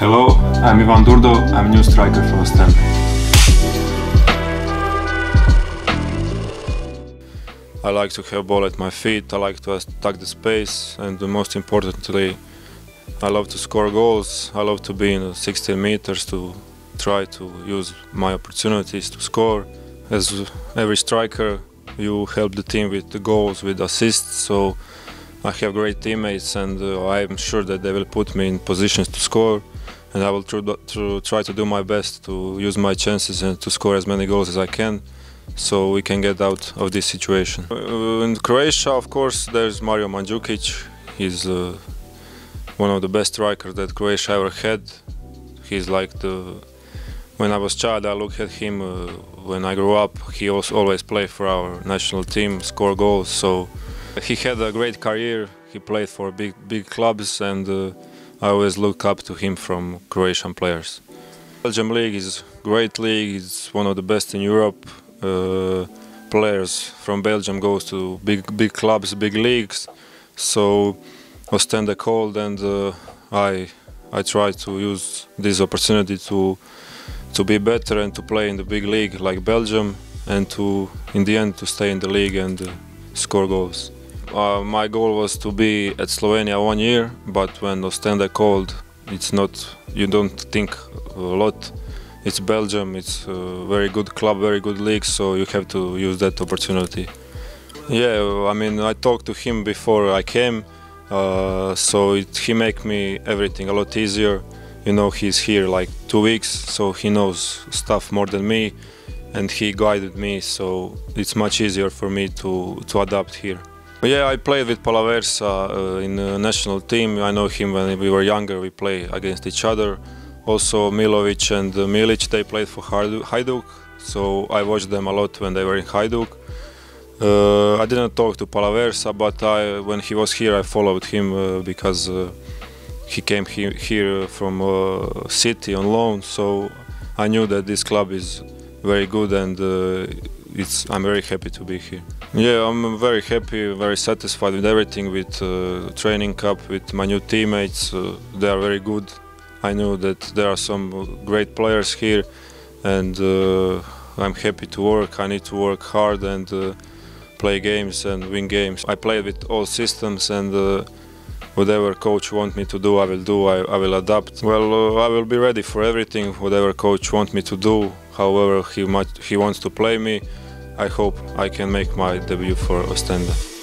Hello, I'm Ivan Durdov, I'm new striker for Ostend. I like to have ball at my feet, I like to attack the space and most importantly I love to score goals, I love to be in 16 meters to try to use my opportunities to score. As every striker you help the team with the goals, with assists, so I have great teammates and uh, I'm sure that they will put me in positions to score and I will tr tr try to do my best to use my chances and to score as many goals as I can so we can get out of this situation. Uh, in Croatia, of course, there's Mario Mandzukic. He's uh, one of the best strikers that Croatia ever had. He's like the... When I was child, I looked at him. Uh, when I grew up, he was always played for our national team, score goals. So he had a great career. He played for big, big clubs, and uh, I always look up to him from Croatian players. Belgium league is great league. It's one of the best in Europe. Uh, players from Belgium goes to big big clubs, big leagues. So Ostende called, and uh, I I try to use this opportunity to to be better and to play in the big league like Belgium, and to in the end to stay in the league and uh, score goals. Uh, my goal was to be at Slovenia one year, but when Ostende called, it's not you don't think a lot it's Belgium, it's a very good club, very good league, so you have to use that opportunity. Yeah, I mean, I talked to him before I came, uh, so it, he make me everything a lot easier. You know, he's here like two weeks, so he knows stuff more than me, and he guided me, so it's much easier for me to, to adapt here. Yeah, I played with Palaversa uh, in the national team. I know him when we were younger, we play against each other. Also Milovic and Milic, they played for Hajduk, so I watched them a lot when they were in Hajduk. Uh, I didn't talk to Palaversa, but I, when he was here I followed him uh, because uh, he came he here from uh, City on loan, so I knew that this club is very good and uh, it's, I'm very happy to be here. Yeah, I'm very happy, very satisfied with everything, with uh, training camp, with my new teammates. they are very good. I know that there are some great players here and uh, I'm happy to work. I need to work hard and uh, play games and win games. I play with all systems and uh, whatever coach wants me to do, I will do, I, I will adapt. Well, uh, I will be ready for everything, whatever coach wants me to do, however he, might, he wants to play me. I hope I can make my debut for Ostende.